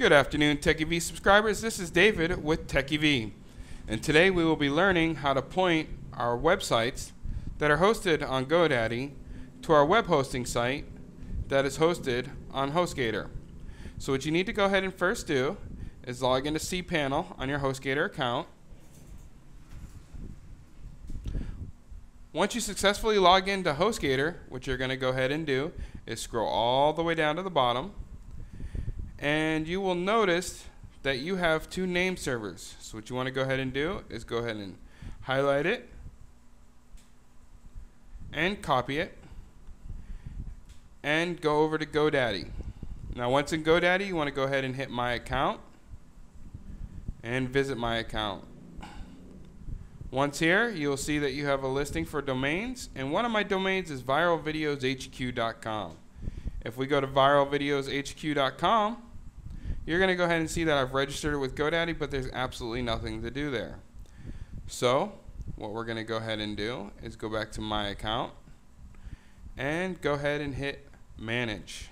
Good afternoon, Techyv subscribers. This is David with Techyv. And today we will be learning how to point our websites that are hosted on GoDaddy to our web hosting site that is hosted on HostGator. So what you need to go ahead and first do is log into cPanel on your HostGator account. Once you successfully log into HostGator, what you're going to go ahead and do is scroll all the way down to the bottom and you will notice that you have two name servers. So what you want to go ahead and do is go ahead and highlight it and copy it and go over to GoDaddy. Now once in GoDaddy you want to go ahead and hit my account and visit my account. Once here you'll see that you have a listing for domains and one of my domains is viralvideoshq.com. If we go to viralvideoshq.com you're going to go ahead and see that I've registered it with GoDaddy, but there's absolutely nothing to do there. So what we're going to go ahead and do is go back to my account and go ahead and hit manage.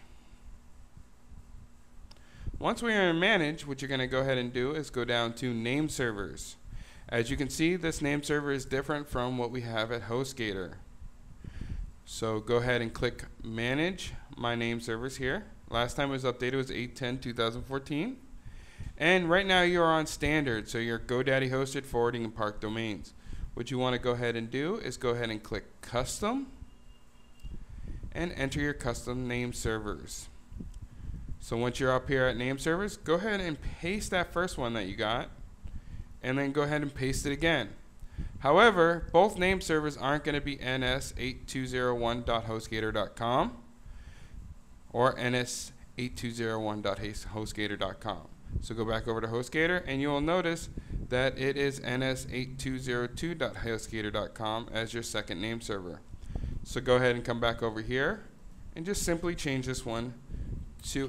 Once we are in manage, what you're going to go ahead and do is go down to name servers. As you can see, this name server is different from what we have at HostGator. So go ahead and click manage my name servers here. Last time it was updated was 8-10-2014. And right now you are on standard, so you're GoDaddy hosted, forwarding, and park domains. What you want to go ahead and do is go ahead and click custom and enter your custom name servers. So once you're up here at name servers, go ahead and paste that first one that you got and then go ahead and paste it again. However, both name servers aren't going to be ns8201.hostgator.com or ns8201.hostgator.com. So go back over to HostGator and you will notice that it is ns8202.hostgator.com as your second name server. So go ahead and come back over here and just simply change this one to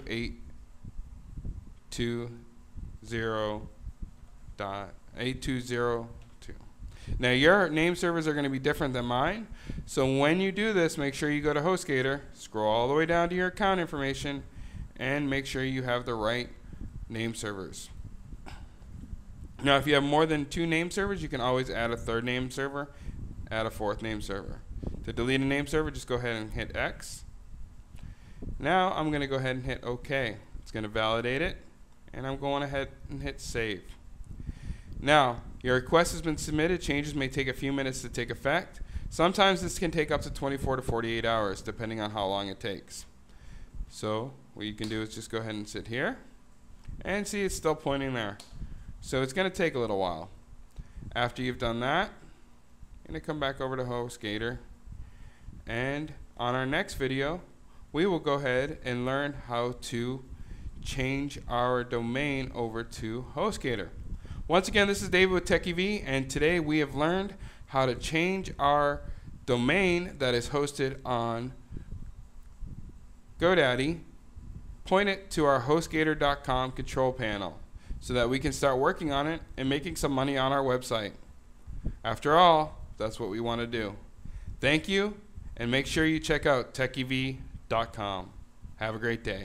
820.8202. Now your name servers are going to be different than mine. So when you do this, make sure you go to HostGator, scroll all the way down to your account information, and make sure you have the right name servers. Now if you have more than two name servers, you can always add a third name server, add a fourth name server. To delete a name server, just go ahead and hit X. Now I'm going to go ahead and hit OK. It's going to validate it, and I'm going ahead and hit Save. Now, your request has been submitted. Changes may take a few minutes to take effect. Sometimes this can take up to 24 to 48 hours, depending on how long it takes. So what you can do is just go ahead and sit here and see it's still pointing there. So it's going to take a little while. After you've done that, you're going to come back over to HostGator. And on our next video, we will go ahead and learn how to change our domain over to HostGator. Once again, this is David with Techyv, and today we have learned how to change our domain that is hosted on GoDaddy, point it to our HostGator.com control panel so that we can start working on it and making some money on our website. After all, that's what we want to do. Thank you, and make sure you check out Techyv.com. Have a great day.